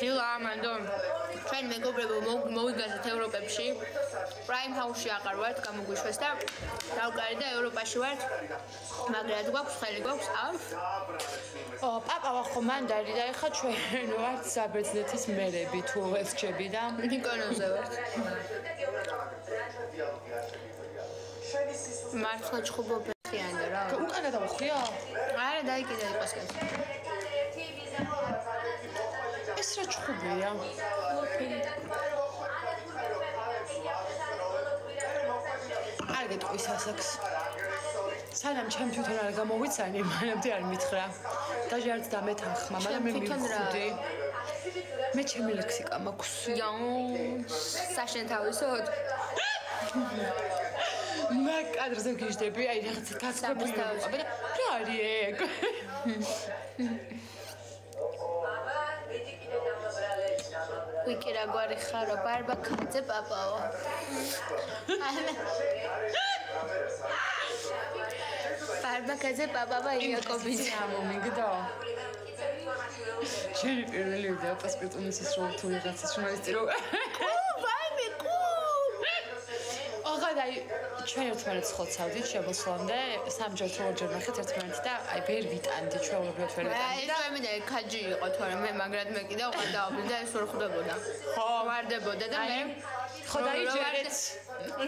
დილა ამანდო. ჩვენ მეგობრებო მოვიგაზეთ ევროპებში. პრაიმ ჰაუსში აღარ ვართ გამოგვიშვეს და დავკარი და ევროპაში ვართ. მაგრამ გვაქვს ხელი გვაქვს არ ო პაპა ვახო მანდარი და ეხა ჩვენ ვართ საბერძნეთის მერები თუ ეს ჩები და ნიკონოზე ვართ. მართლა ჩხუბობეხიან და რა. უკანა დავხია არა დაიკიდე იყოს ეს ეს რა ჩხუბია? არ გეტყვის ასაკს სანამ ჩემ თვითონ არ გამოვიცანი მანამდე არ მითხრა. დაჟე არც დამეთანხმა მაგრამ მე მივხვდი. მე ჩემი ლექსიკა მაქვს. იო საშენ თავისოდ. მე კადრზე გიждები აი რაღაცა თასკები და რა არის ეგ ვიკი რა გვარი ხარო ბარბაკაძე პაპაო. ბარბაკაძე პაპავა იაკობიძე. ამომიგდო შენ პირველი ვიდა პასპორტონის ის რო თუ რაღაცა ჟურნალისტი რო აღარ აი ჩვენ ერთმანეთს ხოცავდით შემოსვლამდე სამჯერ თუ ორჯერ ნახეთ ერთმანეთს და აი ვერ ვიტანდი ჩვეულებრივად ვერ ვიტანდი რა მე და ხაჯი იყო თორემ მე მაგრად მე კიდევ ყადავდი და ეს ვერ ხვდებოდა. ხო. ვარდებოდა და მე ხო დაიჯერეთ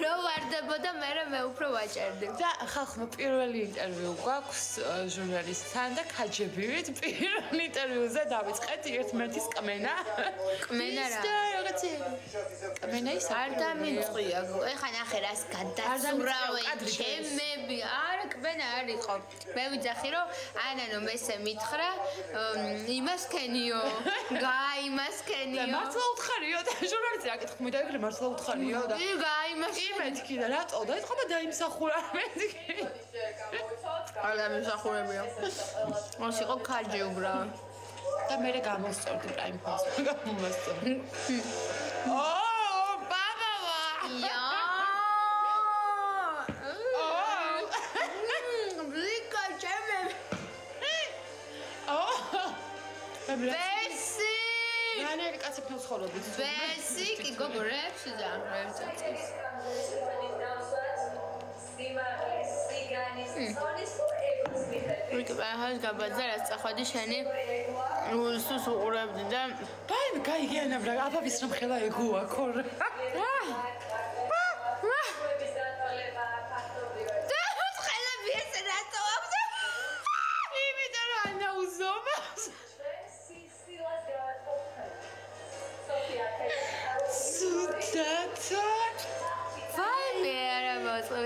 რო ვარდებოდა მე მე უფრო ვაჭერდი. და ხალხმა პირველი ინტერვიუ გვაქვს ჟურნალისტთან და ხაჯებივით პირველ ინტერვიუზე დავიწყეთ ერთმანეთის კმენა. კმენა რა? რაღაცე კმენა ის არ დამიწყია. ეხა ნახე რას გადასურავენ ჩემები არა კმენა არ იყო. მე ვიძახი რომ ანანო მესე მითხრა იმას ქენიო გაიმას ქენიო მართლა უთხარიო და ჟურნალისტი აკითხ მე და ეგრე მართლა უთხარიო და ი გაიმას კი მეთქი და რატო და ეთქობა დაიმსახურა მეთქი. არ დამისახურებია. მას იყო ქაჯი უბრა. და მე გამოსწორდი პრაიმ ფას გამოსწორდი ო ბაბავა! ია ბესი რანერი კაცი ფლოცხოვობით ბესი კი გოგო რეფს და რეფს წეს ვიკი ბაჰას გაბაძა რა წახვედი შენი უსუს უყურებდი და ბაი გაიგიანა ბრა აბავის რომ ხელა ეგოა ქორ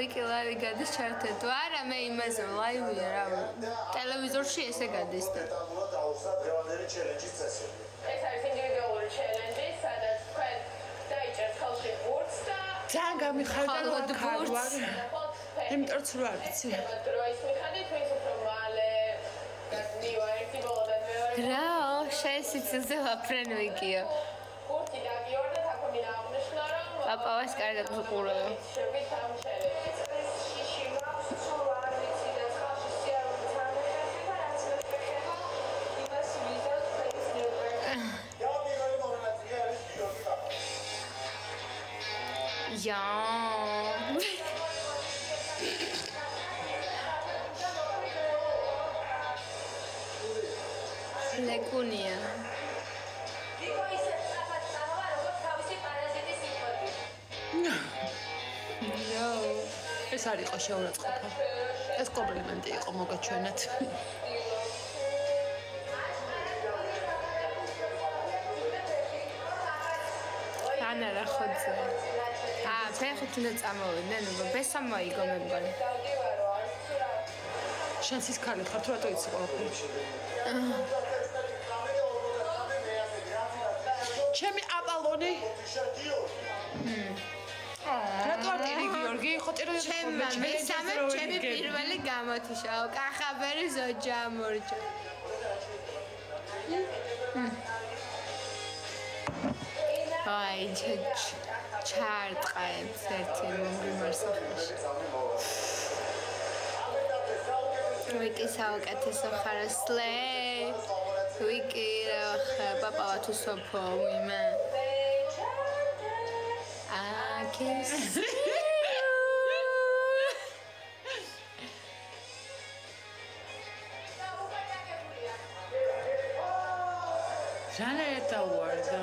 ვიკი ლაივი გადის ჩართეთ არა მე იმაზე ლაივია რა ტელევიზორში ესე გადის და. ეს არის ინდივიდუალური ჩელენჯი სადაც თქვენ დაიჭერთ ხელში ბურთს და ძალიან გამიხარდა რომ ხარვარ იმიტომ რომ არ ვიცი. დროის მიხედვით ვინც უფრო მალე გასდივა ერთი ბოლო და მეორე რა შესიცილზე ვაფრენ ვიკიო. ბურთი დაგიორდა თქო მინდა აღნიშნო რომ პაპავას კარგად უყურებ შევით ამ ჩელენჯს Ja. ლეკუნია. ნო. ეს არ იყო შეურაცხყოფა. ეს კომპლიმენტი იყო მოგაჩვენეთ. ანა რა ხოძე. აა, ფეხით უნდა წამოვიდნენ, ნუ ბესა მოიგო მე მგონი. შენს ის ქალი ხარ თუ რატო იცი ყველაფერი? ჩემი აპალონი. რატო არ ტირი გიორგი? ხო ტირი ჩემმა მესამე ჩემი პირველი გამოთიშაო. კახაბერი ზოჯა მორჯა. აი, ჩარტყაებს ერთი მომგიმარსახაში. ვიკი საუკეთესო ხარასლე. ვიკი რა ხა პაპავა თუ სოფო ვიმე Can see ჟანა ერთა უარდა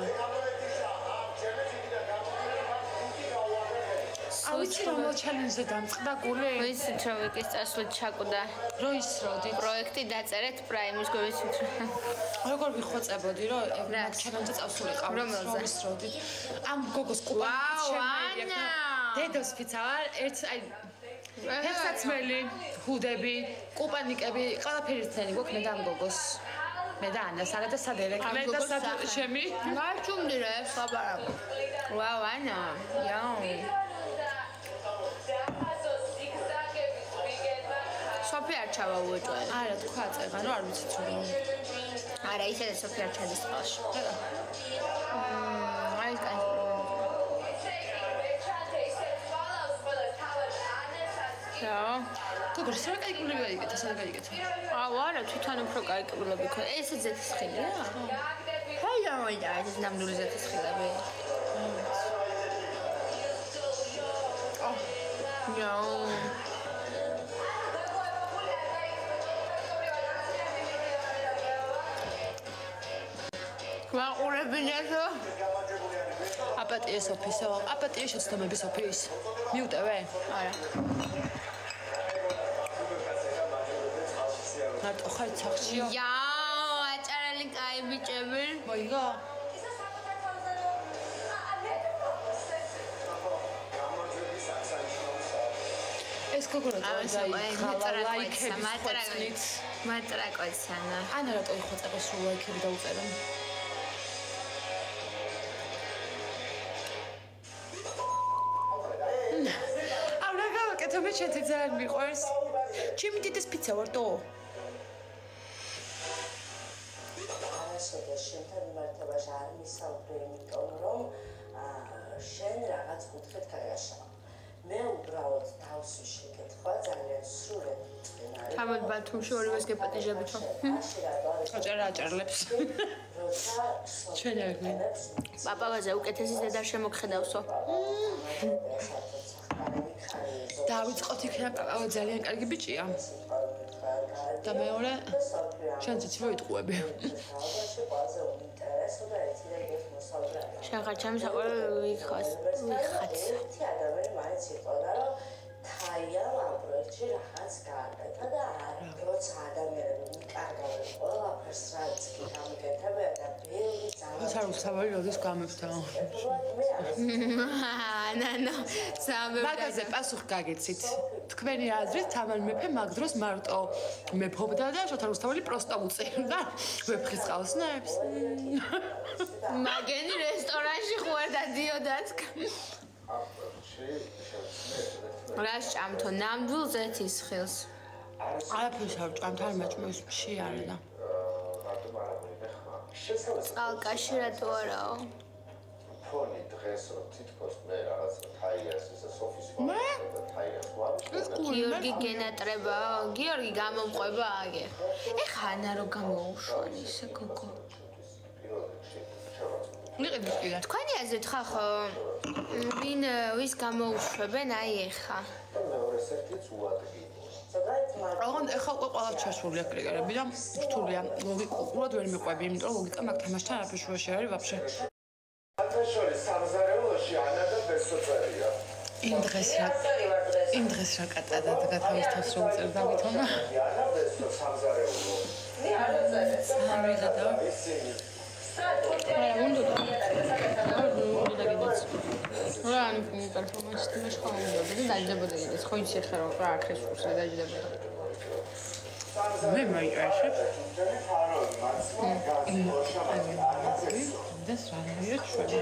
ავიცი რომ ჩალენჯზე დამწყდა გული ვიცით რომ ვიკის წასვლა ჩაკვდა რო ისროდი პროექტი დაწერეთ პრაიმის გვიცით როგორ ვიხვეწებოდი რომ რა? ჩალენჯზე წავსულიყავ რომელზე? რო ისროდი ამ გოგოს კუპა ვაუ, ანა! დედოს ფიცავარ ერთ აი ფეხსაცმელი ჰუდები კუპანიკები ყველაფერი ერთიანი გვაქვს მე და ამ გოგოს. მე და ანა სადა და სადერეკლე და სად შემი მარჩუმდი რა ეს ლაპარაკო ვაუ ანა იაუ. სოფი არ ჩავა უეჭველი. არა თქვა წეღა რომ არ ვიცი თუ რომ არა ისე და სოფი არ ჩადის წყალში რა გოგო რა კაი კულები გაიგეთ ასე გაიგეთ აუ არა თვითონ უფრო კაი კბილები ხო ესე ზეთის ხილია ჰაი ამოიდა ეს ნამდვილი ზეთის ხილები. იაუ. ვაყურებინეთო აპატიე სოფისო აპატიე შეცდომები სოფის მიუტევე. არა ცახშიო იაუ აჭარალი კაი ბიჭები. მოიგო. ეს გოგო რა დაიხალა ლაიქები ხოცნით მატრაკოცანა ანა რატო იხოცება სულ ლაიქები დაუწერა აუ რა გავაკეთო მე ძალიან მიყვარს. ჩემი დიდეს პიცა ვარტო არასოდეს შენთან მიმართებაში არ მისაუბრე იმიტომ რომ შენ რაღაც კუთხით გაიაშალა მე უბრალოდ დავსვი შეკითხვა ძალიან სრულად წინარი თამარ ბათუმში ორივეს გეპატიჟებითო აჭარა აჭარლებს. როცა ჩვენ გვინდა პაპავაზე უკეთესი ზედა შემოგხედავსო დავიწყოთ იქნება პაპავა ძალიან კარგი ბიჭია და მეორე შენ ციცი რო იტყუები? შენ ხარ ჩემი საყვარელი ვიხას ვიხაც. ერთი ადამიანი მაინც იყოდა რომ თაიამ ამ პროექტში რაღაც გააკეთა და არ როცა ადამიანები კარგავენ ყველაფერს რაც კი გამიგეთებია და ბევრი ძალიან ის არ უცავარი როდის გამებთან ნანო სამებთან მაგაზე პასუხი გაგეცით. თქვენი აზრით თამარ მეფე მაგ დროს მარტო მეფობდა და შოთა რუსთაველი პროსტა უწერდა მეფხის ყავსნებს. მაგენი რესტორანში ხوارდა დიოდაც რას ჭამთო? ნამდვილ ზეთის ხილს. არაფერს არ ჭამთ არ მაჭმოს ში არა და წყალკაში რატო არაო? ფონი დღეს რომ თითქოს მე რაღაც თაიას ისე სოფის მე? თაიას ვარ. ეს გიორგი გენატრებაო გიორგი გამომყვება აგე. ეხა ანა რო გამოუშვან ისე გოგო. იყიდი კიდე. თქვენი აზრით ხა ხო? ვინ ვის გამოუშვებენ აი ეხა. მეორეს ერთიც უადგინო აღონ ეხა უკვე ყველა ჩასულია კრიკერები და რთულია. ლოგიკა უყურად ვერ მიყვები იმიტომ რომ ლოგიკა მაგ თამაშთან არაფერ შუაში არ არის ვაფშე. შორის სამზარეულოში ანა და ბესოწერია იმ დღეს რა იმ დღეს რა კატადა და გათავის თავს რომ წერ დავითონა ანა ბესო სამზარეულო. არ ვიღადა ისინი არა უნდა და უნდა რა ანუ პერფორმანსი თუ მეშხა უნდა და დაიდებოდა ის ხო იცი ხე რა აქ რესურსი დაიდებოდა მე მაიყაშებ და სანია ჩვენი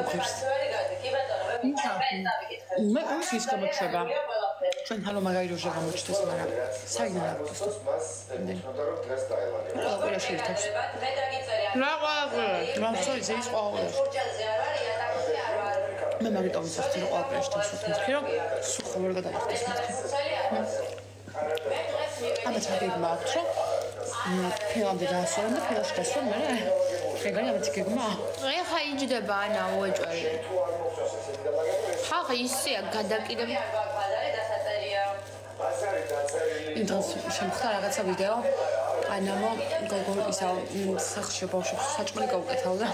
უღირს მე ის ის გამოჩება ჩვენ ჰალო მაგაიროშა გამოჩდეს მაგრამ საიდან არის და რა ყვა რა ყვა რა შეიძლება ის ყვა ყვა მე მაგიტომ ვიცი რომ ყველა ყველა შეერთებს მეთქი რომ სულ ხო ვერ გადაიხდეს მეთქი. ამათ რა გეგმა აქვს რომ ფილმამდე დაასრულე და ფილმში დასრულე მე ეგარი ამით გეგმა. ეხა იჯდება ანა უეჭველი. მოხდეს და მაგალითად ხახ ისეა გადაკიდებ. გვაგვადარე დასაწერია ეს არის დაწერილი იმ დროს შემხდა რაღაცა ვიდეო ანამო გოგო ისა სახში ბავშვებს საჭმელი გაუკეთავდა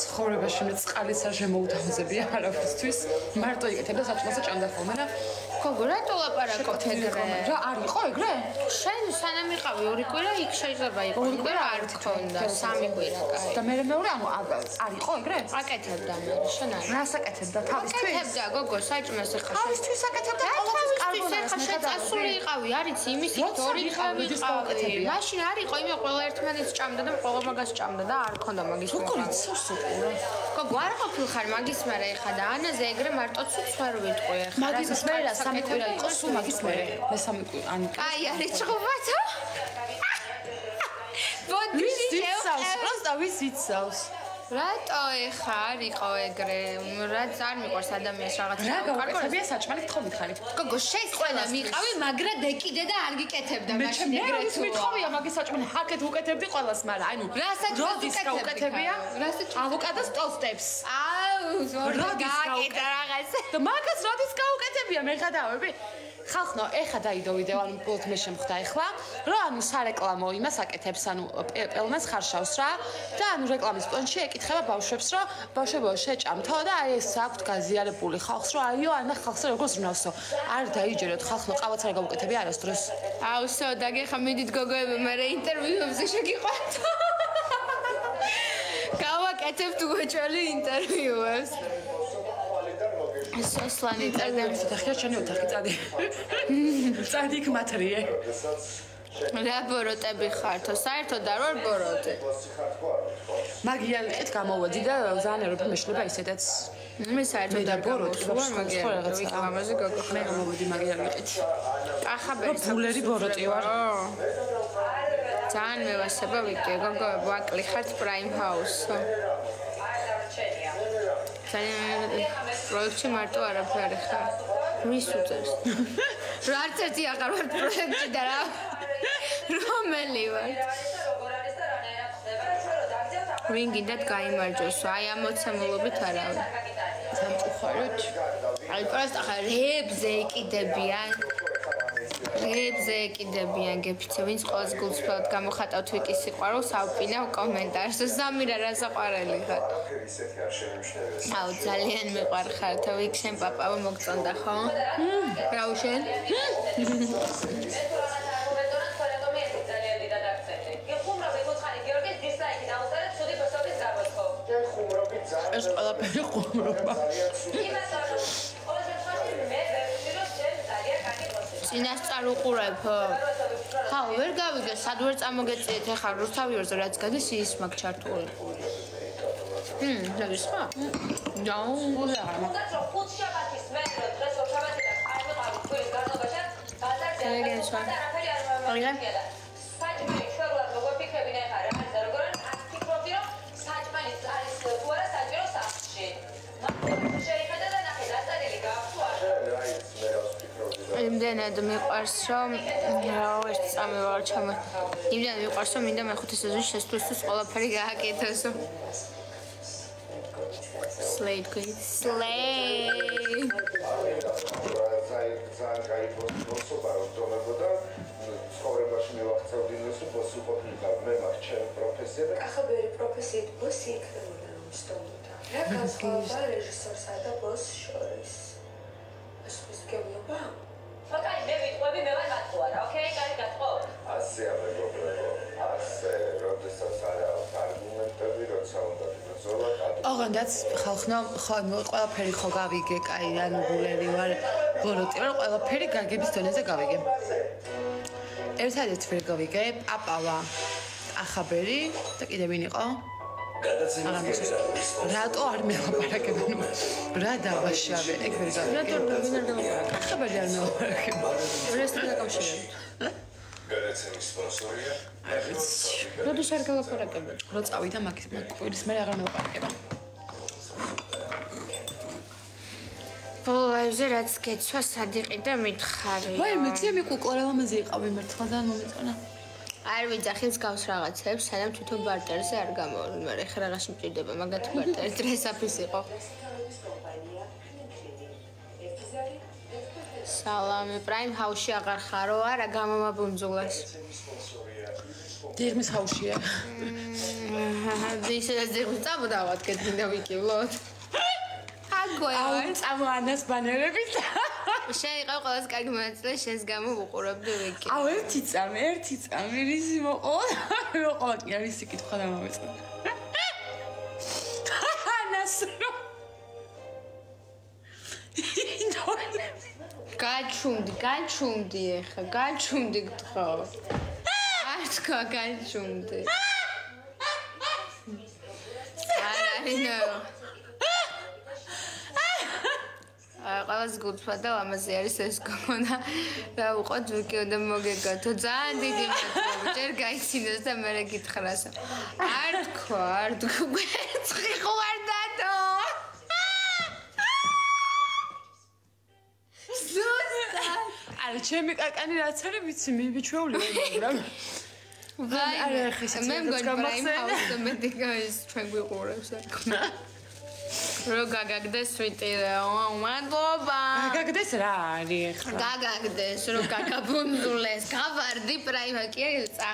ცხოვრებაში მე წყალის არ შემოუთავაზებია არავისთვის მარტო იკეთებდა საჭმელს და ჭამდა ხოლმე და გოგო რატო ლაპარაკობ ეგრე? რა არ იყო ეგრე? შენ სანამ იყავი ორი კვირა იქ შეიძლება იყო ორი კვირა არ გქონდა სამი კვირა კაი და მე მეორე ამ არ იყო ეგრე? აკეთებდა მე შენ არ რას აკეთებდა თავისთვის? აკეთებდა გოგო საჭმელს შენ თავისთვის აკეთებდა რა ყოველთვის თავისთვის ეხა კარბონარას შენ წასული იყავი არის იმის იქ როცა ორი ვიყავი, ხავი ვიდის იყავი მაშინ არ იყო იმე ყველა ერთმანეთს ჭამდა და ყველა მაგას ჭამდა და არ ქონდა მაგის როგორ მოყვა. იცავს უყურა გოგო არ ყოფილხარ მაგის მერე ეხა და ანაზე ეგრე მარტო ცუც ვერ ვიტყვი ეხა. მაგის მერე სამი კვირა იყო სულ მაგის მერე. მესამე კვირა ან აი არის ჭუბათო ბოდი ვის იცავს? პროსტა ვის იცავს რატო ეხა არ იყო ეგრე? რა არ მიყვარს ადამიანს რაღაც რა გაუკეთებია საჭმელი გთხოვით ხარით გოგო შეცვალა მიყავი მაგრამ დეკიდე და არ გიკეთებდა მაშინ ეგრე მე თუ მithოვია მაგის საჭმელი ჰაკეთ უკეთებდი ყოველს მაგრამ ანუ რასაც როდის უკეთებდი, გაუკეთებია ხა? რასაც ავოკადოს ტოსტებს აუ ზორი როდის გააკეთა რაღაც და მაგას როდის გაუკეთებია? მე ხადავები ხალხნო ეხა დაიდო ვიდეო ანუ ბოლოდ მე შემხდა ეხლა. რომ ანუ სარეკლამო იმას აკეთებს ანუ პე- პელმეს ხარშავს რა. და ანუ რეკლამის პონჩი ეკითხება ბავშვებს რომ ბავშვებო შეჭამთო და აი ეს აქვთ გაზიარებული ხალხს რომ აიო ანა ხალხს როგორ ზრნავსო არ დაიჯეროთ ხალხნო ყავაც არ გაუკეთებია არასდროს. აუ სო დაგეხა მიდით გოგოები მე ინტერვიუებზე შეგიყვანთ. გავაკეთებთ უეჭველი ინტერვიუებს სოსლანი წერდა ოთახია ჩანი ოთახი წადი. წადი იქ მათრიე. როდესაც რა ბოროტები ხართო საერთოდ არ ვარ ბოროტი. ვარ მაგიალიყით გამოვედი და ძალიან ერობი მეშლება ისედაც. მე საერთოდ არ ბოროტი რაღაცა. მაგერ ამაზე გოგო მე გამოვედი მაგიალიყით კახაბერი ბულერი ბოროტი ვარ. ძალიან მევასება ვიკე გოგო ვაკლი ხართ პრაიმ ჰაუს ძალიან პროექტში მარტო არაფერი ხარ ვის უწევს. რა არც ერთი აღარ ვარ პროექტში და რა რომელი ვარ? ვინ გინდათ გაიმარჯოს. აი ამ მოცემულობით არავინ. სამწუხაროდ. აი პროსტა ხა რებზე ეკიდებიან რებზე ეკიდებიან გეფიცე ვინც ყოველს გულწრფელად გამოხატავთ ვიკის სიყვარულს ავპინავ კომენტარს. ზამირა რა საყვარელი ხარ? აუ ძალიან მიყვარ ხარ თა ვიქ შენ პაპავა მოგწონდა ხო? რა უშენ და ხუმრობი ძალიან ეს ყველაფერი ხუმრობა წინასწარ უყურებ ხა ვერ გავიგე სად ვერ წამოგეწიეთ? ახლა რუსთავიორზე რაც გადის ის მაგ ჩართული ჰმ რა ის ხა. დაუ რა საჭმელი იმდენად მიყვარს რომ რა ერთ წამევალ ჩამა იმდენად მიყვარს რომ მინდა მეხუთე სეზონში შესწროს ყველაფერი გააკეთოს. სლეიდ კუი სლეიდ ძალიან მოსობა რომ თომებოდა ცხოვრებაში მივახცევდი ნესო ბოსი ყოფილიყავ მე მაგ ჩემ პროფესია და ახაბერი პროფესიით ბოსი იქნებოდა რომ სტუმრთა. რა განსხვავება რეჟისორსა და ბოსს შორის? ეს ის გეუბნება? ოკეი მე ვიტყვები მე ვარ მათყუარა ოკეი კარი გათხოვ ასე ამეგობრებო ასე როდესაც არა არგუმენტები როცა უნდა ბრძოლა კადრი ოღონდაც ხალხნო ხო ყველაფერი ხო გავიგე, კაი, ანუ გულერი ვარ, ბოროტი ვარ, ყველაფერი გაგების დონეზე გავიგე. ერთადერთ ვერ გავიგე, პაპავა, ახაბერი და კიდე ვინ იყო? რატო არ მელაპარაკებენ? რა დაბაშავე, ეგ ვერ გავიგე. ვინ არ დაუყურე ახაბერი არ მელაპარაკებენ. რესტი დაკავშირებით გადაცემის სპონსორია როდის არ გალაპარაკებენ რო წავიდა მაგის მაგ კვირის მე აღარ მელაპარაკება. ბოლოებზე რაც გეცვა სადიყი და მითხარი ვაი, მეცია მე კუკორელა მეზე იყავი მერცხლა და მომეწონა. არ ვიძახის გავს რაღაცებს, სანამ თვითონ ბარტერზე არ გამოვიდე, მაგრამ ეხლა რაღაცი მჭირდება, მაგათი ბარტერი დრესაფის იყო. სალამი, პრაიმ ჰაუსში აღარ ხარო, არა გამომაბუნძულეს. დიღმის ჰაუსშია. ისე ზეგუს წამოდავად კეთილდა ვიკივლოთ. აგოე აუ წამოანას ბანერებით. შეიძლება ყველას კარგი მონაწილე შენს გამო უყურებდი ვიკი. აუ ერთი წამი, ერთი წამი რისი მოყო. მოყო კი არის კითხვა და გაჩუმდი, გაჩუმდი ეხა, გაჩუმდი გთხოვ. არ თქვა გაჩუმდი. არ არის ნო. აა ყველას გულწვა და ამაზე არის ეს გოგონა. და უყოთ ვიკიო და მოგეგათო ძალიან დიდი მადლობა. ჯერ გაიცინოს და მე გითხრას არ თქვა არ თქვა ყვერცხი არა ჩემი კაკანი რაც არის ვიცი მე ბიჩვეულია მაგრამ ვაი მე მგონი პრაიმ ჰაუსზე მე დგას ჩვენ გვიყურებს რო გაგაგდეს სვიტირეო მადლობა გაგაგდეს რა არის ხა გაგაგდეს რო გაგაბუნდულეს გავარდი პრაიმა კი წა.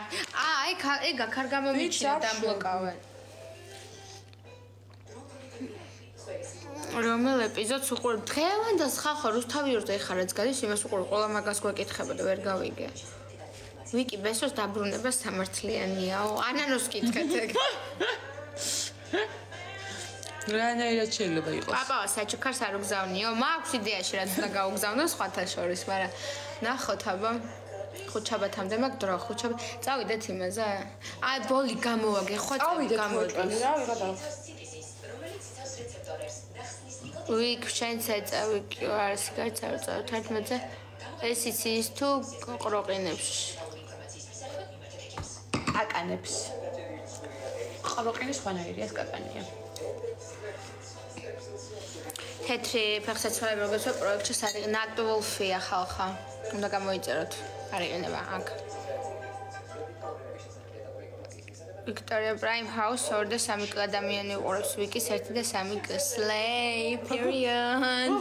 აი აი გაქარ გამომიჩინე დამბლოკავენ რომელ ეპიზოდს უყურებ დღევანდელს ხახო რუსთავიორზე ეხარაც გადის იმას უყურებ ყველა მაგას გვეკითხება და ვერ გავიგე. ვიკი ბესოს დაბრუნება სამართლიანიაო ანანოს კითხეთ ეგ. რანაირად შეიძლება იყოს. პაპა საჩუქარს არ უგზავნიო მაქვს იდეაში რაც უნდა გაუგზავნო სხვათა შორის მაგრამ ნახოთ აბა ხუჩაბათამდე მაგ დრო ხუჩაბ წავიდეთ იმაზე. აი ბოლი გამოვაგე ხო წავიდეთ რა ვიღადა ვიქ შენც ეწავი კი არის გაიწავ წავ 11-ზე ეს იცის თუ ყროყინებს აკანებს ყროყინის ხანაირია კაკანია. თეთრი ფეხსაცმელი როგორც პროექტში არის ნაკტულფია ხალხა. უნდა გამოიწეროთ. არიყინება აქ ვიქტორია პრაიმ ჰაუს 2 და 3 ადამიანი უყურებს ვიკის 1 და 3 სლეი პერიოდ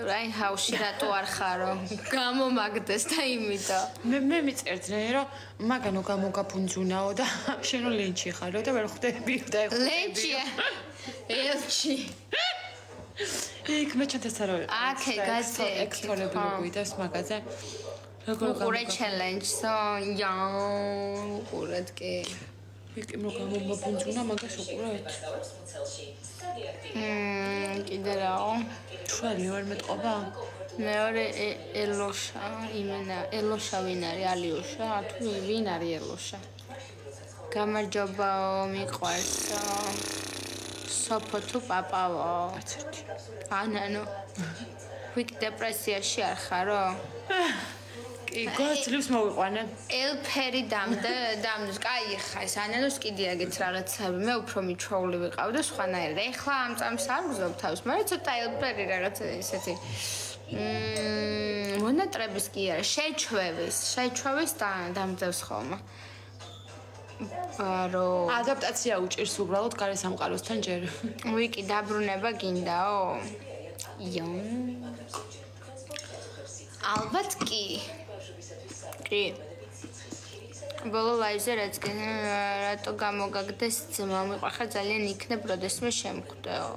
რაინ ჰაუსში რატო არ ხარო? გამომაგდეს და იმითო. მე მე მიწერდნენ რომ მაგანო გამოგაფუნძუნაო და შენო ლენჩი ხარო და ვერ ხვდები და ხვდები. ლენჩია. ელჩი. იქ მე ჩათესა რომ აკე გასე ექსტროლები მოგვიდას მაგაზე. როგორ გამოგა ჩელენჯსო იაუ ყურეთ კი. ვიკი რო გამომაფუნძუნა მაგას უყურეთ. მმ კიდე რაო? ჩვენი ვერ მეტყობა? მეორე ელოშა, იმენა, ელოშა ვინ არის? ალიოშა, თუ ვინ არის ელოშა? გამარჯობაო, მიყვარსო. სოფო თუ პაპავო? ანანო. ვიკ დეპრესიაში არ ხარო? კი, გაცლებს მოვიყვანე. ელფერი დამდა, დამდა. კაი, ხა ეს ანანოს კიდე აგეთ რაღაცები. მე უფრო მიჩვეული ვიყავ და სხვანაირად. ეხლა ამ წამს არ გზნობ თავს, მაგრამ ცოტა ელფერი რაღაც ესეთი. მმ, მონატრების კი არა, შეჩვევის, შეჩვევის და დამძევს ხოლმე. არო ადაპტაცია უჭირს უბრალოდ გარე სამყაროსთან ჯერ. ვიკი დაბრუნება გინდაო? იო. ალბათ კი. კი. ბოლო ლაიზზე რაც რატო გამოგაგდეს ძმა მიყვახა ძალიან იქნებ როდესმე შემხვდეო.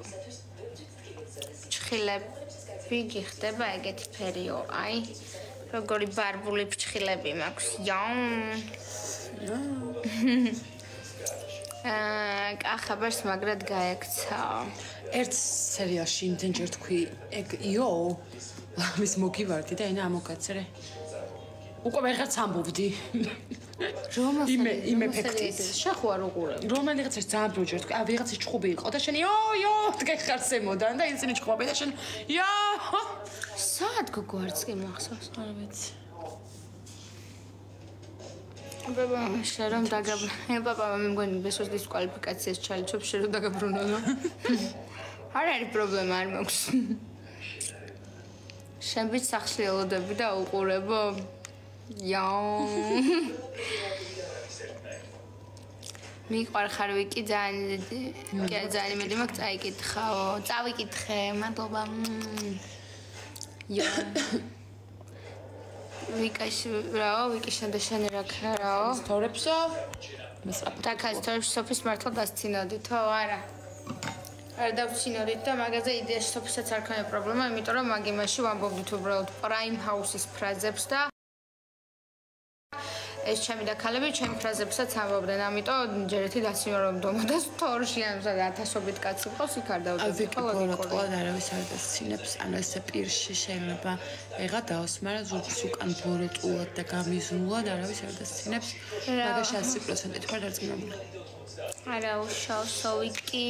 ჩხილები გიხდება ეგეთი ფერიო, აი. როგორი ბარბული ფჩხილები მაქვს. იაუ. აა, კახაბარს მაგრად გაექცა. ერთ სერიაში იმდენ ჯერ თქვი, ეგ იო. ამის მოგივარდი და ენა ამოგაცრე. უკვე ვეღარც ამბობდი. რომელი იმე იმე ფექტით შეხوار უყურებ. რომელიღაც ძალიან ბევრი თქვი, აა ვიღაცა ჩხუბი იყო და შენ იო-იო გეხარცემოდან და ისინი ჩხუბები და შენ იო სად გგვარც კი მახსოვს, არ ვიცი. ბაბა, შერომ დაგაბ. ბაბა, მე მგონი ბესოს დისკვალიფიკაციას ჩალიჩობ, შერომ დაგაბრუნო. არ არის პრობლემა, არ მაქვს. შენ ვიც სახლში ელოდები და უყურებო. იო. მიყვარ ხარ ვიკი ძალიან კი ძალიან იმედი მაქვს წაიკითხაო. წავიკითხე, მადლობა. იო. ვიკაში რაო, ვიკიშან და შენ რა ქრაო? თორებსო? მისყაფ. და კასტორ სოფის მართლა დასცინოდი თო არა? არ დავცინოდით და მაგაზე იდეაში სოფისაც არ ქონია პრობლემა, იმიტომ რომ მაგ იმაში ვამბობდით უბრალოდ პრაიმ ჰაუსის ფრაზებს და ეს ჩემი და ქალები ჩემ ფრაზებსაც ამბობდნენ, ამიტომ ჯერ ერთი დასიმეორებდო და თორში ან ზადა ათასობით კაცი ყავს იქ არ დავდები ხოლმე ყოველდღე არავის არ დასცინებს, ანუ ესე პირში შეიძლება ეღა დაოსმარა ზურგის უკან ბოროტულად და გამიზნულად არავის არ დასცინებს. მაგაში 100% თქვა დარწმუნებული. არა უშავ სოვიკი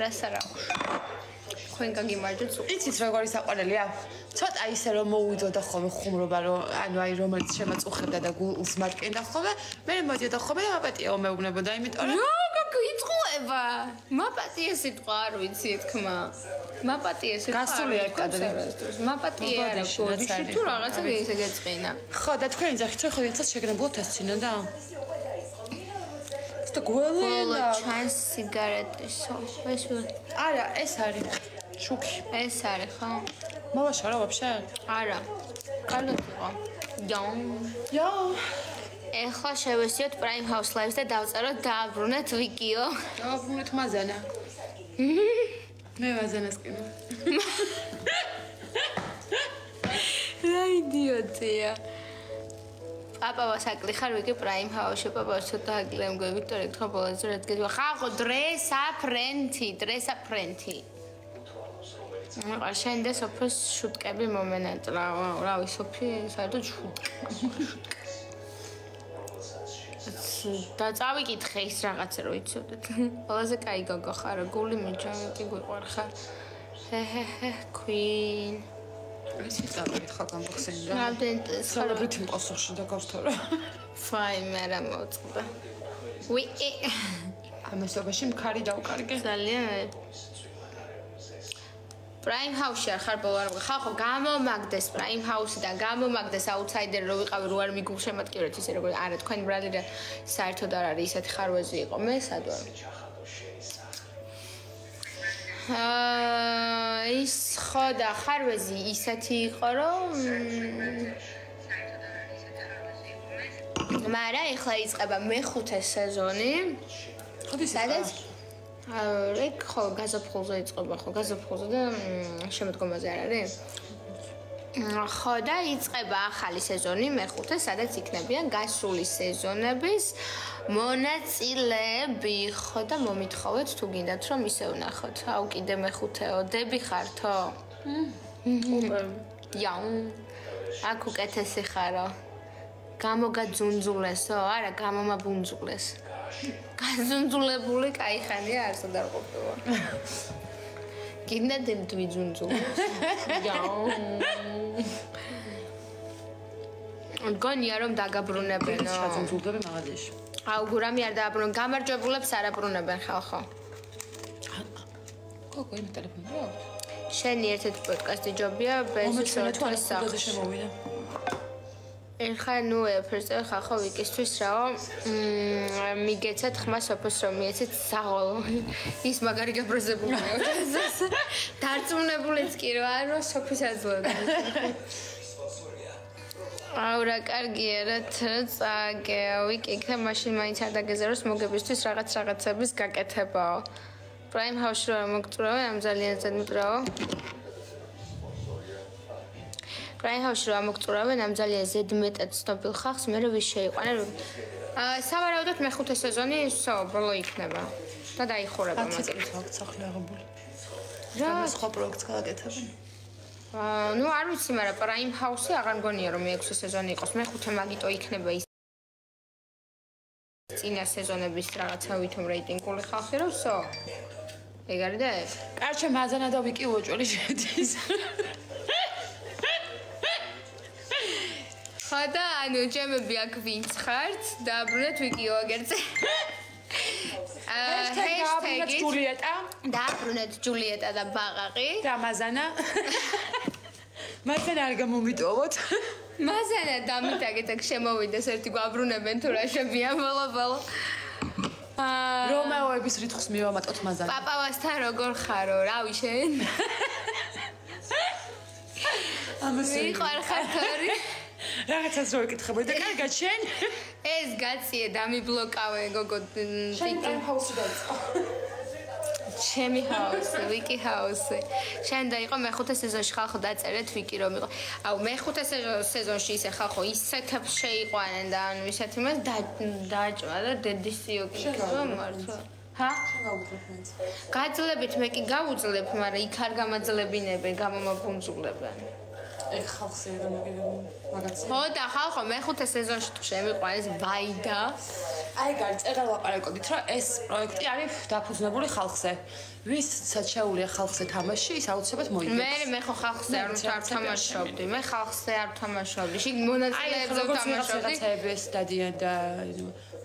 რას არა თქვენ გაგიმარჯვეთ იცით როგორი საყვარელია ცოტა ისე რომ მოუვიდოდა ხოლმე ხუმრობა რომ ანუ აი რომელიც შემაწუხებდა და გულს მარტკენდა ხოლმე მე მოდიოდა ხოლმე და მაპატიო მეუბნებოდა იმიტომ რომ რა გაგიწყუება მაპატიე სიტყვა არ ვიცი თქმა მაპატიე სიტყვა გასულია კადრი მაპატიე არა გორიში თუ რაღაცა ისე გეწყინა ხო და თქვენი ძახით ხო ხოდიცაც შეგნებულად ასცინა და და გველელა ჩანს სიგარეტის ეს არა ეს არის შუქი? ეს არის ხო? მოვაშა რა ვაფშე? არა. კარგად იყო. ჯო ჯო ეხლა შევესიოთ prime house live-ს და დავწეროთ დააბრუნეთ ვიკიო დააბრუნეთ მაზანა. მე მაზანას კი რა იდიოტია. პაპა ვასაკლი ხარ ვიკი პრაიმ ჰაუსში პაპა ცოტა აგლემ გე ვიქტორი ხო ბოლოს რა უნდა ხახო დრესა ფრენთი დრესა ფრენთი შენდე სოფოს შუტკები მომენაჭრავა. რავი, სოფი საერთოდ შუტკა. და წავიკითხე ის რაღაცა რო იცოდეთ. ყველაზე კაი გოგო ხარ, გული მიჯამი კი გვიყვარხარ. ჰეჰეჰე, queen. ისე წავიკითხა გამოგხსენე რა. რამდენი ხარებით იმყოსოში და გავთავრე. ფაიმე რა მოწყდა. ვიკი. ამასობაში მქარი დავკარგე. ძალიან პრაიმ ჰაუსში არ ხარ ბოლო არ ხახო გამომაგდეს პრაიმ ჰაუსი და გამომაგდეს აუთსაიდერი რო ვიყავი რო არ მიგუშემატკივრეთ ისე როგორ არა თქვენ ბრალი და საერთოდ არ არის ისეთი ხარვეზი იყო მე სად ვარ აა ის ხო და ხარვეზი ისეთი იყო რომ მარა ეხლა იწყება მეხუთე სეზონი. ხოდი სადაც აა რეკ ხო გაზაფხულზე იწყება ხო გაზაფხულზე და შემოდგომაზე არ არის ხო და იწყება ახალი სეზონი მეხუთე, სადაც იქნებიან გასული სეზონების მონაწილეები. ხო და მომითხოვეთ თუ გინდათ რომ ისე ვნახოთ. აუ კიდე მეხუთეო, დები ხართო? ოპე. იაუ. აქ უკეთესი ხარო. გამოგაძუნძულესო? არა, გამომაბუნძულეს. გაზუნძულებული кай ხანია არსად არ ყოფილა. კიდე დემთვიძუნძულეს. იაუ. გონია რომ დაგაბრუნებენო. ჩაძუნძულდები მაღაზიაში. აუ გურამი არ დააბრუნ, გამარჯვებულებს არ აბრუნებენ ხალხო. გოგო იმ ტელეფონი რა? შენი ერთ-ერთი პოდკასტი ჯობია ბეზის ოთხის სახში. შემოვიდა. ეხა ნუ ეფერს ხახო ვიკისთვის რაო მიგეცეთ ხმა სოფოს რომ მიეცეთ საღოლ ის მაგარი გაბრაზებულია დარწმუნებულიც კი რა რომ სოფის აძლევდა აუ რა კარგია რა წაგე ვიკიქე მაშინ მაინც არ დაგეზაროს მოგებისთვის რაღაც რაღაცების გაკეთებაო. პრაიმ ჰაუსში რა მოგწურავე? ამ ძალიან ზედმეტრავო პრაიმ ჰაუსში რა მოგწურავე ამ ძალიან ზედმეტად ცნობილ ხალხს მე ვის შეიყვანა აა სავარაუდოდ მეხუთე სეზონი სო ბოლო იქნება და დაიხურება მაგას აკეთებ სახლი აღებული რა სხვა პროექტს გააკეთებენ აა ნუ არ ვიცი, მაგრამ Prime House-ი აღარ მგონია რომ მე-6 სეზონი იყოს. მე-5 მაგიტო იქნება ის წინა სეზონების რაღაცა ვითომ რეიტინგული ხალხი რომ სო. ეგ არის და ეს. კარჩე მაზანა და ვიკი უოჭველი შედის. ხოდა ანუ ჩემები აქ ვინც ხართ? დაბრუნეთ ვიკიო აგერზე. ჰეშტეგი ჯულიეტა დააბრუნეთ ჯულიეტა და ბაღაყი და მაზანა მათენ არ გამომიტოვოთ მასანა დამიტაკეთ აქ შემოვიდეს ერთი გვაბრუნებენ თუ რა შებია ბოლო ბოლო აა რომეოების რითხს მივამატოთ მაზანი. პაპავასთან როგორ ხარო? რავი შენ? ამას მიყარ ხარ რაღაცას რო ეკითხებოდი და კარგად შენ? ეს გაციე დამიბლოკავე გოგო შენ ჰაუსი დაიწყო. ჩემი ჰაუსი, ვიკი ჰაუსი. შენ და იყო მეხუთე სეზონში ხალხო დაწერეთ ვიკი რომ იყო. აუ მეხუთე სეზონში ისე ხალხო ისეთებს შეიყვანენ და ანუ ისეთ იმას დაჭვა და დედისიო კითხვა მართლა. ჰა? გაძლებით მე კი გავუძლებ, მაგრამ იქ არ გამაძლებინებენ, გამომაგუნძულებენ. ეგ ხალხზე რომ მაგაც ხო და ხალხო მეხუთე სეზონში თუ შემიყვანეს ვაიდა. აი გარი წერა ლაპარაკობთ რა ეს პროექტი არის დაფუძნებული ხალხზე. ვისაც შეუულია ხალხზე თამაში ის აუცილებლად მოიგებს. მე მე ხო ხალხზე არ არ თამაშობდი. მე ხალხზე არ თამაშობდი. შიგ მონაწილეებზე თამაშობდი. აი ეს ეს დადიან და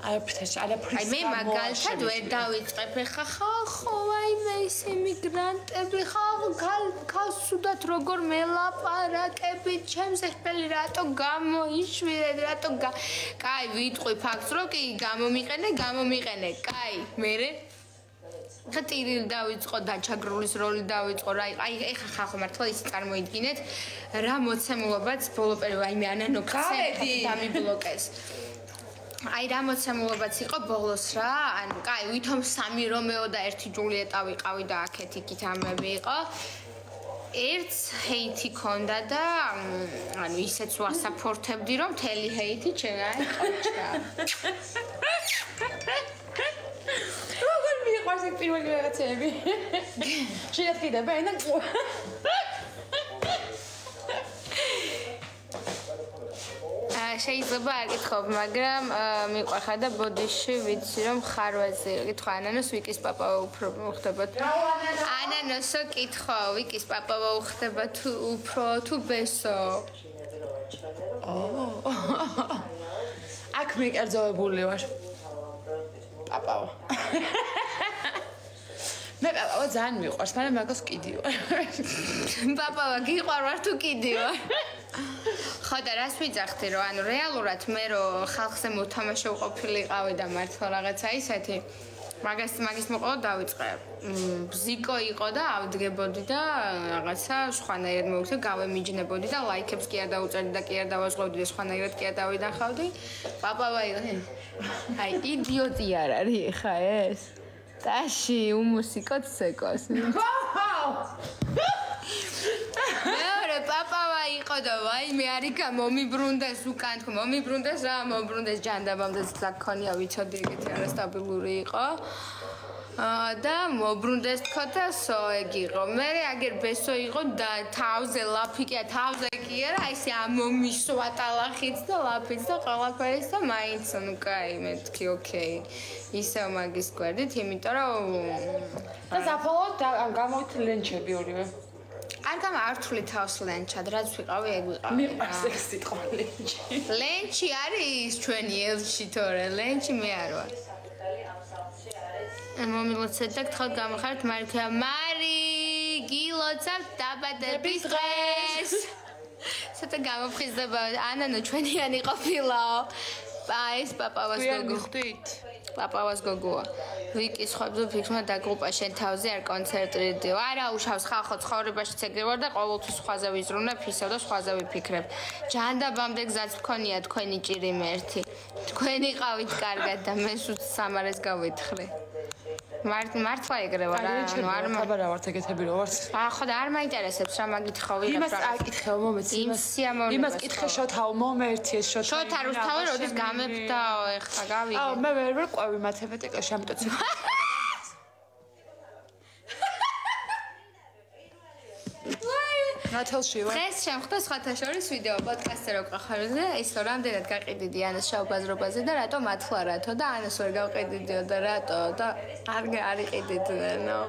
არაფერს არაფერს აი მე მაგალითად ვერ დავიწყებ ხა ხო აი მე ის იმიგრანტები ხა ხალხს სუდათ როგორ მელაპარაკები ჩემს ეხელი რატო გამოიშვირეთ რატო კაი ვიტყვი ფაქტს რომ კი გამომიყენე გამომიყენე. კაი მე ხა ტირილ დავიწყო და ჩაგრულის როლი დავიწყო რა აი ეხა ხახო მართლა ის წარმოიდგინეთ რა მოცემულობაც ბოლო პერიოდში აი მე ანანო ხცე დამიბლოკეს აი რა მოცემულობაც იყო ბოლოს რა. ანუ კაი ვითომ სამი რომეო და ერთი ჯულიეტა ვიყავი და აქეთ იქით ამები იყო. ერთს ჰეითი ქონდა და ანუ ისეც ვასაპორტებდი რომ თელი ჰეითი ჩემი ყოჩა. როგორ მიყვარს ეგ პირველი რაღაცები შეიძლება და შეიძლება არ გითხობ, მაგრამ მიყვარხარ და ბოდიში ვიცი რომ ხარვაზე. გითხვა ანანოს ვიკის პაპავა უფრო ხდება. ანანოსო კითხო, ვიკის პაპავა ხდება თუ უფრო თუ ბესო. აქ მეკერძოებული ვარ. პაპავა. მე პაპავა ძალიან მიყვარს, მაგრამ მაგას კიდი ვარ. პაპავა გიყვარ ვარ თუ კიდი ვარ? ხო და რას ვიძახდი რომ ანუ რეალურად მე რომ ხალხზე მოთამაშე ვყოფილიყავი და მართლა რაღაცა ისეთი მაგას მაგის მოყვა დავიწყე. ბზიკო იყო და ავდგებოდი და რაღაცა სხვანაირად მოვიქცე, გავემიჯნებოდი და ლაიქებს კი არ დაუწერდი და კი არ დავაზღობდი და სხვანაირად კი არ დავიდახავდი. პაპავა იყო. აი, იდიოტი არ არის ხა ეს? ტაში უმუსიკო ცეკოს. მეორე პაპავა იყო და ვაი მე არიქა მომიბრუნდეს უკან თქო მომიბრუნდეს რა მომიბრუნდეს ჯანდაბამდე ზაქონია ვიცოდი ეგეთი არასტაბილური იყო და მოbrundes თქო და სო ეგ იყო. მე აგერ ბესო იყო და თავზე ლაფიკია, თავზე კი არა, აი ესე ამომისვა ტალახიც და ლაფიც და ყველაფერს და მაინც ნუ კაი, მე თქვი ოკეი. ისე მაგის გვერდით, იმიტომ რომ და საფოლოდ გამოით ლენჩები ორივე. არ გამა ართული თავს ლენჩად, რაც ვიყავი ეგ ვიყავი. მიყვარს ეს სიტყვა ლენჩი. ლენჩი არის ჩვენი ელჩი თორე, ლენჩი მე არ ვარ. მომილოცეთ და გთხოვთ გამახართ მარიქა მარი გილოცავ დაბადების დღეს. ცოტა გამოფხიზდება. ანანო ჩვენიანი ყოფილაო. ეს პაპავას გოგო. ხვდით პაპავას გოგოა. ვიკი სხვებზე ფიქრმა და გრუპა შენ თავზე არ კონცერტიდიო არა უშავს ხალხო ცხოვრებაში ცეგდება და ყოველთვის სხვაზე ვიზრუნებ ისევ და სხვაზე ვიფიქრებ ჯანდაბამდე გზაც მქონია თქვენი ჭირი მერთი თქვენი ყავით კარგად და მე სულ სამარეს გავითხრე მართ მართლა ეგრევა რა ანუ არ მაბარა ვართ ეგეთები რო ვართ. აა ხო და არ მაინტერესებს რა მაგითხო ვიღებ რა იმას აკითხე მომეც იმას იმას კითხე შოთაო მომერთი ეს შოთა შოთა რუსთავი როდის გამებდაო ეხა გავიგე. აა მე ვერ ვერ ყვევი მათემატიკაში ამიტომ ნათელში ვარ. დღეს შემხდა სხვათა შორის ვიდეო პოდკასტზე რო ყახარზე, ის რომ რამდენად გაყიდიდი ანას შავბაზრობაზე და რატო მათლა რათო და ანას ვერ გავყიდიდიო და რატო და არ არიყიდიდნო.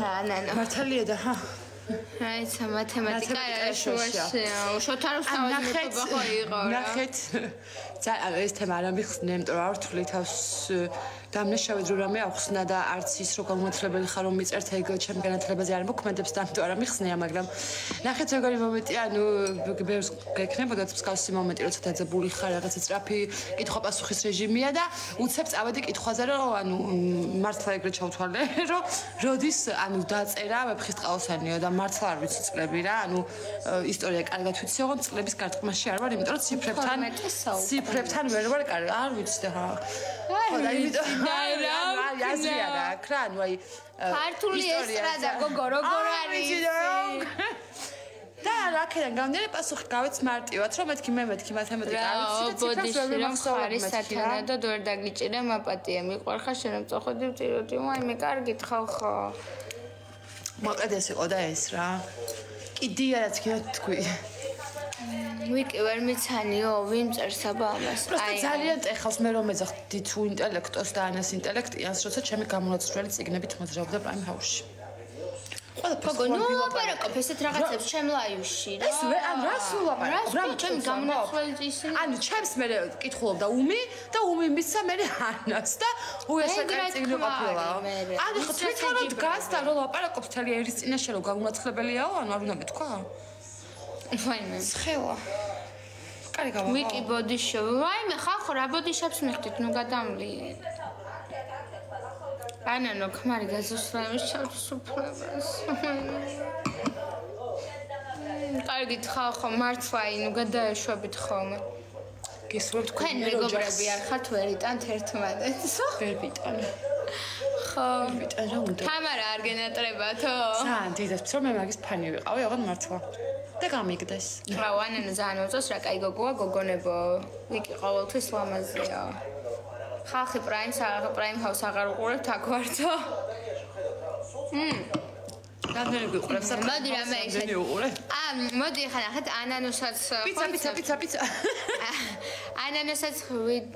ნა ნა ნა. მართალია და ჰა. აი ცა მათემატიკა არის შუაში. შოთაროს თავი მეტყობა ხო იყო რა. ნახეთ ძალიან ეს თემა არ ამიხსნე, იმიტომ რომ არ ვთვლი თავს დამნაშავედ რო რამე ახსნა და არც ის რო გამონათლებელი ხარ რომ მიწერთ ეგ ჩემ განათლებაზე არ მოქმედებს და ამიტომ არ ამიხსნია, მაგრამ ნახეთ როგორი მომენტი, ანუ ბევრს გექნებოდა მსგავსი მომენტი, როცა დაძაბული ხარ, რაღაცა სწრაფი კითხვა-პასუხის რეჟიმია და უცებ წავედი კითხვაზე, რომ ანუ მართლა ეგრე ჩავთვალე, რომ როდის ანუ დაწერა ვეფხისტყაოსანიო და მართლა არ ვიცი წლები რა, ანუ ისტორია კარგად ვიცი, ოღონდ წლების გარტყმაში არ ვარ, იმიტომ რომ ციფრებთან ციფრებთან ვერ ვარ კარგი, არ ვიცი და ხო და იმიტომ რა აზრია რა ქრა ანუ აი ქართული ესტრადა გოგო როგორ არის და რაკედან გამდინარე პასუხი გავეც მარტივად რომ მეთქი მე მეთქი მათემატიკა არ ვიცი და ციფრებს ვერ მახსოვრი სათანა და დორ დაგიჭირე მაპატია მიყვარხარ შენ მწოხოდი ვტიროდი მაი მე კარგი თხავ ხო მოკლედ ეს იყო და ეს რა. კიდე არაც კი ვიკი ვერ მიცანიო, ვინ წერს აბა ამას? აი ძალიან ეხავს მე რომ ეძახდი თუ ინტელექტოს და ანას ინტელექტიანს, როცა ჩემი გამონაცვლელი ციგნებით მოძრაობდა პრაიმ ჰაუსში. გოგო, ნუ აპარაკობ ესეთ რაღაცებს ჩემ ლაივში რა. ეს ვერ ან რას ულაპარაკობ? რა ჩემ გამონაცვლელი ისინი? ანუ ჩემს მე კითხულობდა უმი და უმი მისცა მე ანას და უესაკარ ციგნი ყოფილა. ანუ ხო თვითონოდ გას და რო ლაპარაკობს თელი ერის წინაშე რომ გამონაცლებელიაო, ანუ არ უნდა მეთქვა? ვაიმე. ცხელა. კარი გავა. ვიკი ბოდიშო. ვაიმე, ხახო რა ბოდიშებს მიხდით, ნუ გადამვლი. ანანო, ქმარი გაზუსრამის ჩავთ სუფლებას. კარგი ხახო, მართლა ინუ გადაეშვებით ხოლმე. გისურვებთ თქვენ მეგობრები არ ხართ ვერიტანთ ერთმანეთს? ვერ ვიტან. ხო. ვიტან რა უნდა? თამარა არ გენატრებათო? ძალიან დიდებს რომ მე მაგის ფანი ვიყავი, აღარ მართლა. და გამიგდეს. რა ვანენა ძალიან უწოს რა кай გოგოა გოგონებო. ვიკი ყოველთვის ლამაზია. ხალხი პრაიმს აღარ პრაიმ ჰაუს აღარ უყურებთ აქ ვარცო. მმ რამდენი გიყურებს აქ? მოდი რა მე ისე. აა მოდი ხა ნახეთ ანანოსაც პიცა პიცა პიცა პიცა. ანანოსაც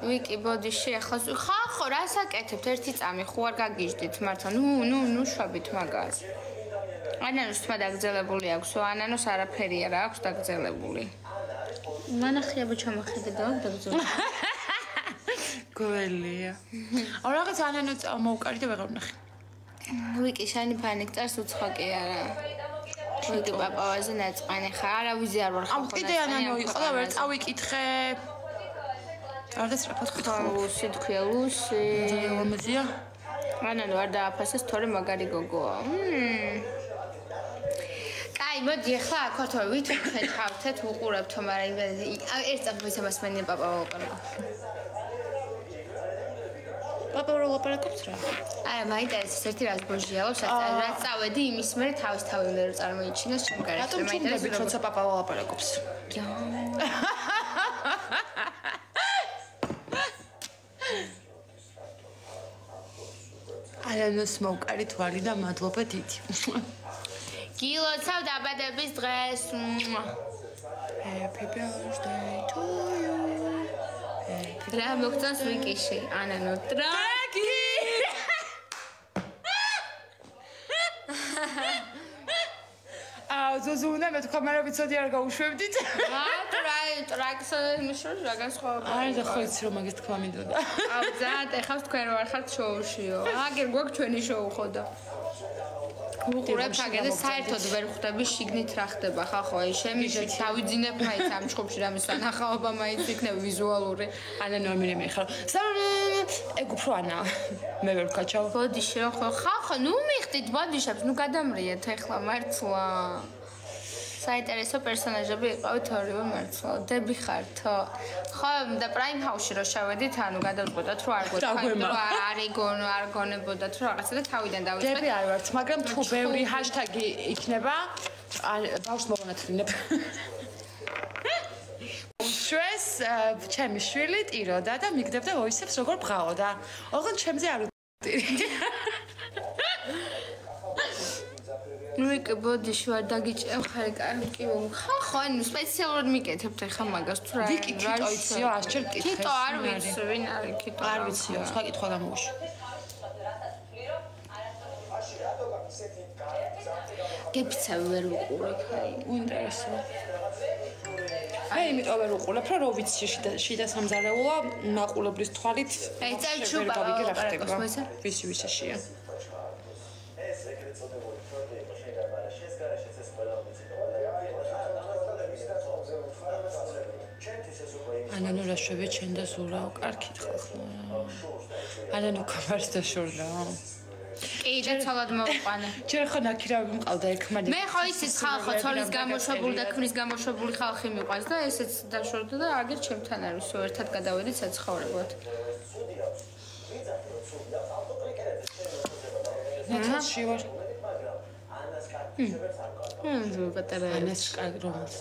ვიკი ბოდიში ახლა ხა ხო რასაკეთებთ ერთი წამი ხო არ გაგიჟდით მართლა ნუ ნუ ნუ შვაბით მაგას. ანანოს თმა დაგზელებული აქვს, ანანოს არაფერია რა აქვს დაგზელებული. მანახიაბო ჩამოხედე და დაგზელებული. გველია. აუ რაღაც ანანო მოვკარი და ვეღარ ვნახე. ვიკი შენი ფანიქტარს უცხოკი არა. ვიკი პაპავაზე ნაწყანი ხარ, არა ვიზი არ ვარ ხო. აუ კიდე ანანო იყო და ვერ წავიკითხე. არდა სწრაფად ხვითხო. ლუსი თქვია ლუსი. ლამაზია. ანანო არ დააფასეს თორე მაგარი გოგოა. მმ. აი მოდი ახლა აქ თო ვით ხეთავთ უყურებთ მაგრამ ერთ წამს ვისამას მენი პაპა ვაყარებ პაპა რო ვაყარებ რა? არა მაინტერესებს ერთი რაც ბოჟიალობს რაც წავედი იმის მე თავის თავი უნდა რომ წარმოიჩინოს ჩემ გარეთ რატომ ჩუნდები როცა პაპა ვაყარებს არა ნუ სმოუკარი თვალი და მადლობა დიდი გილოცავ დაბადების დღეს. Happy birthday to you. რა მოგწონს ვიკიში? ანანო ტრაკი. აუ ზოზუ უნდა მეთქვა მაგრამ ვიცოდი არ გაუშვებდით. აა ტრაი ტრაკს მიშურ რაგას ხო? აი და ხო იცი რომ მაგის თქვა მინდოდა. აუ ზად ეხავს თქვენ რო არ ხართ შოუშიო. აგერ გვაქვს ჩვენი შოუ ხო და. უყურებ აგენ საერთოდ ვერ ხვდები შიგნით რა ხდება ხახო აი შემიჟე დავიძინებ მაინც ამ ჩხუბში რამე სანახაობა მაინც იქნება ვიზუალური. ანა ნომერი მე ხარ ეგ უფრო ანა. მე ვერ ვკაჩავ ბოდიში ხო ხახო ნუ მიხდით ბოდიშებს ნუ გადამრიეთ ეხლა მართლა საინტერესო პერსონაჟები იყავით ორივე მართლა. დები ხართო. ხო და პრაიმ ჰაუსში რო შევედით, ანუ გადავწყვეტოთ რომ არ გვეთქვათ, რომ არ იგონ, არ გონებოდათ რომ რაღაცა და თავიდან დავიწყეთ. დები არ ვართ, მაგრამ თუ ბევრი ჰაშტაგი იქნება, ბავშვს მოგონათლინებ. შვეს ჩემი შვილი ტიროდა და მიგდებდა ვოისებს როგორ ბღაოდა. ოღონდ ჩემზე არ ვტირი. ნუ იქ ბოდიში ვარ დაგიჭევ ხარ კარგი ხა ხო ანუ სპეციალურად მიკეთებთ ახლა მაგას თუ რა ვიკი კიტო იციო ასჩერ კითხეს კიტო არ ვიცი ვინ არის კიტო არ ვიციო სხვა კითხვა გამოვში გეფცა ვერ უყურებ აი უინტერესო მე იმიტომ ვერ უყურებ, რომ რო ვიცი შიდა შიდა სამზარეულო მაყულებლის თვალით. აი, წელ ჩუბა, ვერიგავი რა ხდება. ვისი ვისაშია. ეს ეგრეთ წოდებული ანანო რა შვები ჩენ და ზურაო, კარგი ხალხო. ანანო კომარს და შორდა. კი, და ცალად მოვყვანე. ჯერ ხო ნაკირავი მყავდა ერთმანეთ. მე ხო ისიც ხალხო ცოლის გამოშვებული და ქმრის გამოშვებული ხალხი მიყვარს და ესეც დაშორდა და აგერ ჩემთან არის სულ ერთად გადავედით საცხოვრებლად. ნაცში ვარ. ანას კარგი შეფერს არ პატარა ანას კარგი რომელიც.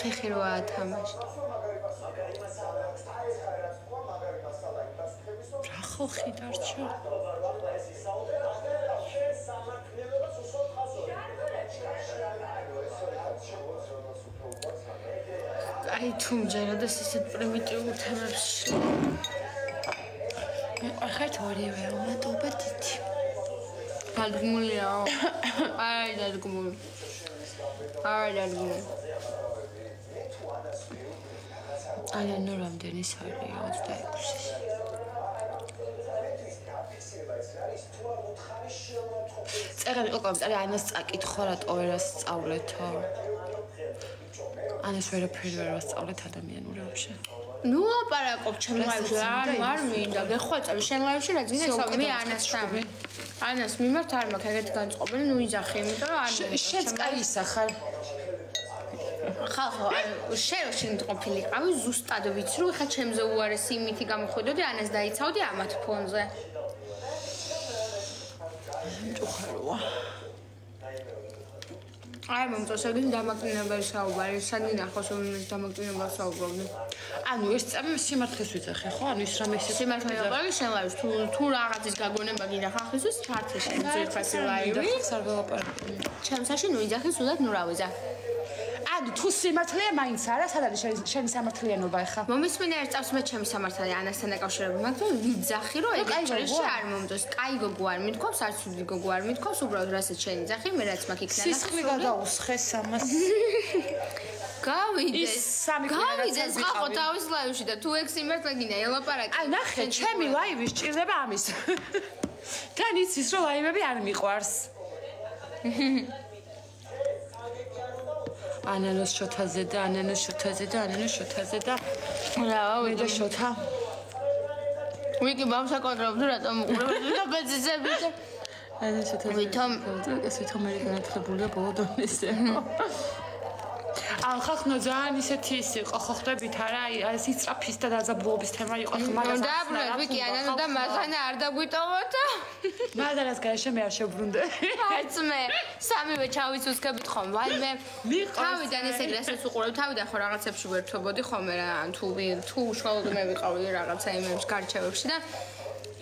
ფეხი როა თამაში. რა ხალხი დარჩა? აი თუ მჯეროდეს ისეთ პრიმიტიულ თემებს ახეთ ორივე უმატობა დიდი. დადგმულია. აი დადგმული. აი დადგმული. ანანო რამდენი სარია 26. წერა იყო კომენტარი ანას წაკითხო რატო ვერ ასწავლეთო? ანას ვერაფერი ვერ ასწავლეთ ადამიანურ რამში. ნუ აპარაკობ ჩემ ლაივში არ არ მინდა გეხვეწები შენ ლაივში რა უკვე მე დავწყეთ ანას მიმართ არ მაქვს ეგეთი განწყობილი ნუ იძახი იმიტომ რომ არ შენც კაი ისახარ. ხალხო ანუ შენ რო შენ ყოფილიყავი ზუსტად ვიცი რომ ხა ჩემზე უარესი იმითი გამოხვედოდი ანას დაიცავდი ამათ ფონზე. მჭუხაროა. აი მომწონსები დამაკნინებელი საუბარი სანდი ნახოს რომ ის დამაკნინებელ საუბრობდი ანუ ეს წამი სიმართლეს ვიძახი ხო? ანუ ის რამე ისე სიმართლე ვიყავი შენ ლაივში თუ თუ რაღაცის გაგონება გინდა ხალხისთვის ჩართე შენ ძირფასი ლაივი ჩემსაში ნუ იძახი სულად ნუ რა ვიზა ანუ თუ სიმართლეა მაინც არა, სად არის შენი შენი სამართლიანობა ახლა? მომისმინე ერთ წავს მე ჩემი სამართალი ანასთან დაკავშირებით მაგ თუ ვიძახი რომ ეგ ჭრილში არ? მომდოს კაი გოგო არ მithქვავს არც უდი გოგო არ მithქვავს უბრალოდ რასაც შენ იძახი მე რაც მაგ იქნება სისხლი გადაუსხეს ამას. გავიდეს ის სამი ხალხო ვიყავი. თავის ლაივში და თუ ეგ სიმართლე გინდა ელაპარაკი აი ნახე, ჩემი ლაივი სჭირდება ამის. თან იცის რომ ლაივები არ მიყვარს. ანანოს შოთაზე და ანანოს შოთაზე და ანანოს შოთაზე და რა მე და შოთა ვიკი ბავშაკონტროლობდი რატომ უყურებ? და ბეძიზები და ანანოს შოთაზე ვითომ ეს ვითომ მე განათლებულია ბოლო დონეზე ალხახნო ძალიან ისეთი ის იყო ხო ხდებით არა აი ეს იწრაფის და დაძაბულობის თემა იყო ხო მაგრამ დაბრუნდები კი ანანო და მაზანა არ დაგვიტოვოთა მაზანას გარეშე მე არ შევბრუნდე. არც მე სამივე ჩავიცუსკებით ხომ ვანმე თავიდან ესე რასაც უყურებ თავიდან ხო რაღაცებში ვერთობოდი ხოლმე რა ან თუ თუ უშუალოდ მე ვიყავი რაღაცა იმებს გარჩევებში და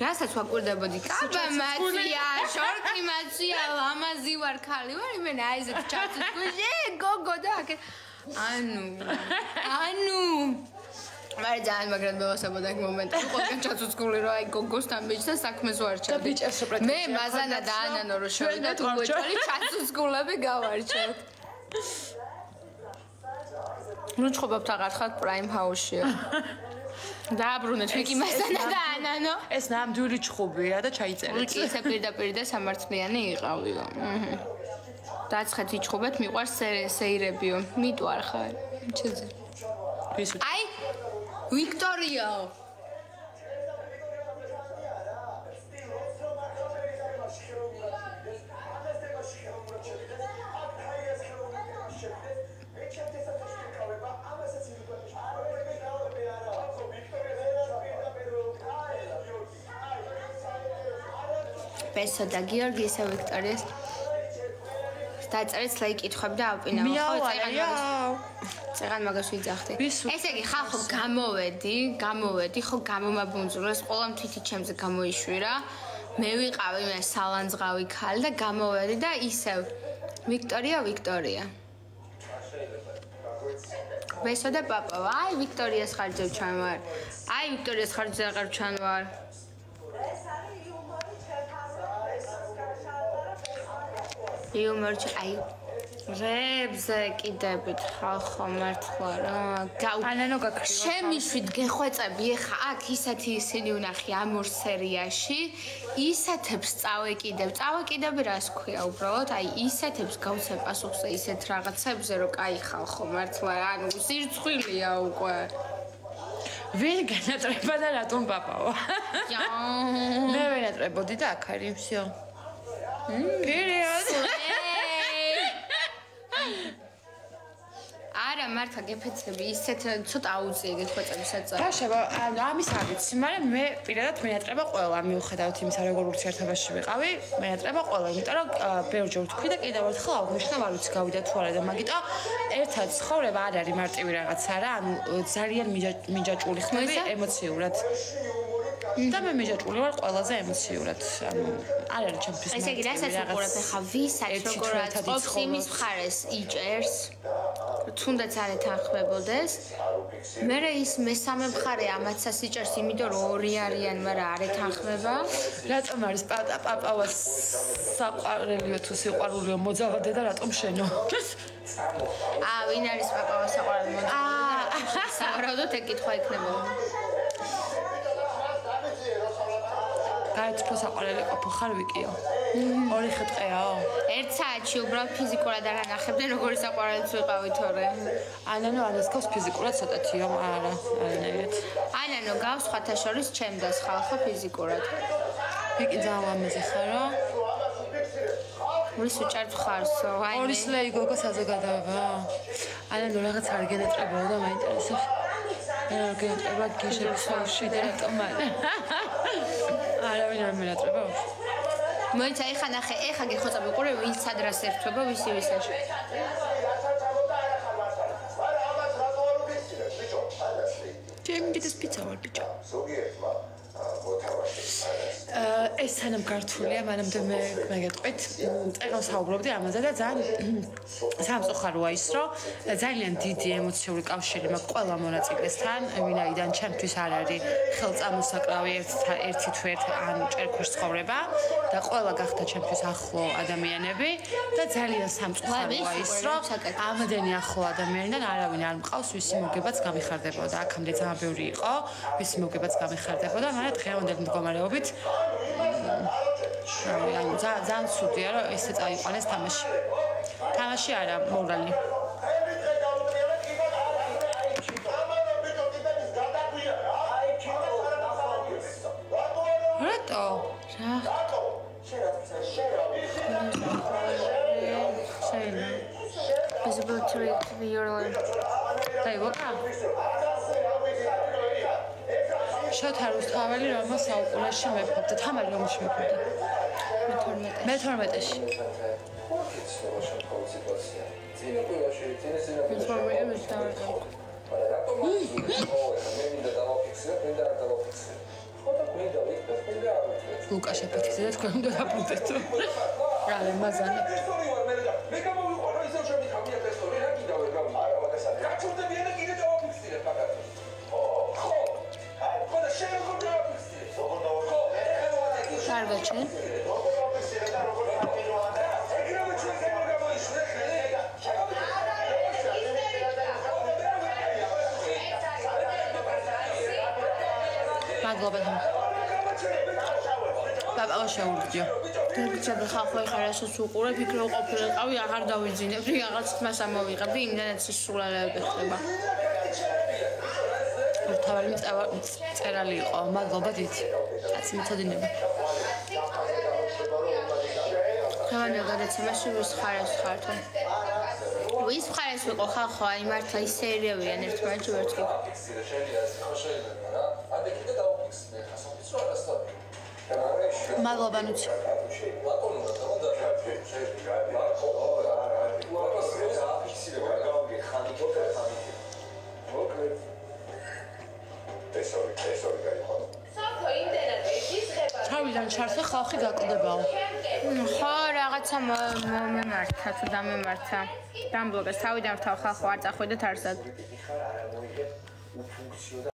რასაც ვაკვირდებოდი კაბა მაცია შორკი მაცია ლამაზი ვარ ქალი ვარ იმენა აი ესეთ ჩაცი გუჟე გოგო და აკეთე ანუ ანუ მაგრამ ძალიან მაგრად მევასებოდა ეგ მომენტი. ყველგან ჩაცუცკული რომ აი გოგოსთან ბიჭთან საქმეს ვარ ჩადი. და ბიჭებს უპრატიკე. მე მაზანა დაანანო რომ შევიდეთ უგვეჭველი ჩაცუცკულები გავარჩევთ. ნუ ჩხობობთ აღარ ხართ პრაიმ ჰაუსში. დააბრუნეთ ვიკი მასანა და ანანო. ეს ნამდვილი ჩხობია და ჩაიწერეთ. კი, ესე პირდაპირ და სამართლიანი იყავიო. აჰა. დაცხეთ იჩხუბეთ მიყვარს სე- სეირებიო. მიტვარ ხარ. ჩეზე. აი ვიქტორიაო. ბესო და გიორგი ისე ვიქტორიას დაწერეთ ლაი კითხები და ავპინა მიავალია წეგან მაგას ვიძახდი. ესე იგი ხალხო გამოვედი, გამოვედი, ხო გამომაბუნძურეს, ყველამ თითი ჩემზე გამოიშვირა. მე ვიყავი მე სალანძღავი ქალი და გამოვედი და ისევ ვიქტორია, ვიქტორია. ბესო და პაპა, აი ვიქტორიას ხარჯებ ჩვენ ვარ. აი ვიქტორიას ხარჯზე აღარ ჩვენ ვარ. იუმორი, აი რებზე კიდებით ხალხო მართლა რა გაუ ანანო გაქრივა ჩემი შვიდ გეხვეწები ეხა აქ ისეთი ისინი ვნახი ამ ორ სერიაში ისეთებს წავეკიდებ წავეკიდებ რას ქვია უბრალოდ აი ისეთებს გავცე პასუხზე ისეთ რაღაცებზე რომ კაი ხალხო მართლა ანუ სირცხვილია უკვე ვინ განატრება და რატომ პაპავა ია მე ვენატრებოდი და აქ არის всё პერიოდ არა მართლა გეფეცები ისეთ ცოტა აუწია გეხვეწები საწყა ბაშება ანუ ამის არ ვიცი მაგრამ მე პირადად მეატრება ყველა მიუხედავთ იმისა როგორ ურთიერთობაში ვიყავი მეატრება ყველა იმიტომ რომ ბევრჯერ ვთქვი და კიდევ ერთხელ აღვნიშნავ არ ვიცი გავიდა თუ არა და მაგიტო ერთად ცხოვრება არ არის მარტივი რაღაცა რა ანუ ძალიან მიჯაჭული ხმები ემოციურად და მე მიჯაჭული ვარ ყველაზე ემოციურად ანუ არ არის ჩემთვის ესე იგი რასაც უყურებ ახლა? ვისაც როგორ აწყობს იმის მხარეს იჭერს თუნდაც არ ეთანხმებოდეს. მე ის მესამე მხარე ამაცას იჭერს იმიტომ რომ ორი არიან მაგრამ არ ეთანხმება. რატომ არის პაპა პაპავას საყვარელიო თუ სიყვარულიო მოძალადე და რატომ შენო? აა ვინ არის პაპავა საყვარელი? მოძალადე აა სავარაუდოდ ეკითხვა იქნება გაიცნო საყვარელი ყოფილ ხარ ვიკიო? ორი ხეთყეაო ერთ საათში უბრალოდ ფიზიკურად არ ანახებდი როგორი საყვარელიც ვიყავი თორე ანანო არის გავს ფიზიკურად ცოტათიო არა არანაირად. ანანო გავს სხვათა შორის ჩემდას ხალხო ფიზიკურად. ვიკი ძალიან ამაზე ხარო. ვის უჭერთ ხარსო აი ორი სლეი გოგო საზოგადოება ანანო რაღაც არ გენეტრებაო და მაინტერესებს. რა გენეტრება გიშების ხალხში და რატომ არა არავინ არ მენატრება მოიცა ეხა ნახე ეხა გეხოცები ყურე ვინ სადრას ერთვება ვისი ვისაში. ჩემი კიდეს პიცა ვარ ბიჭო ზოგიერთმა ეს სანამ გართულია, მანამდე მე მეგეთყვით, წერილს საუბრობდი ამაზე და ძალიან სამწუხაროა ის, რომ ძალიან დიდი ემოციური კავშირი მაქვს ყველა მონაწილესთან, ვინაიდან ჩემთვის არ არის ხელწამოსაკრავი ერთი თუ ერთ ან ჭერქვის ცხოვრება და ყველა გახდა ჩემთვის ახლო ადამიანები და ძალიან სამწუხაროა ის, რომ ამდენი ახლო ადამიანიდან არავინ არ მყავს, ვისი მოგებაც გამიხარდებოდა. აქამდე ძალიან ბევრი იყო, ვისი მოგებაც გამიხარდებოდა, მაგრამ დღევანდელი მდგომარეობით ანუ ძალიან ცუდია რომ ესე წაიყვანეს თამაში. თამაში არა, მორალი. რატო? რა? შეიძლება. visible to your დაი ვოკა? შოთა რუსთაველი რომელს საუკუნეში მეფობდა თამარი რომელში მეფობდა მე 12-ში ლუკა შეფეთქზე და თქვენ უნდა დაპუტეთ რა მე მაზანი მე გამოვიყო რომ ისევ შემიქამია ტესტორი რა კიდევ ეგ არა მაგასა რა ჩუნდებიან და კიდე დავაფიქსირებ მაგას შარვაჩენ მადლობა პაპა შეურდიო. დაგჭირდა ხალხი ხარაშოს უყურე ფიქრო ყოფილიყავი აღარ დავიძინებდი რაღაც თმას ამოვიღებდი იმდანაც სულალეები ხდება თავალი წერალი იყო. მადლობა დიდი. კაცი მიწოდინები თავალი გადაცემაში ვის ხარეს ხართო ვის ხარეს ვიყო ხალხო აი მართლა ის სერიებიან ერთმანეთში ვერც კი მადლობა ნუცი თავიდან ჩარსე ხალხი გაკლდებაო. ხო, რაღაცა მომემართა თუ დამემართა. დამბლოკეს თავიდან ვთავ ხალხო არ წახვიდეთ არსად.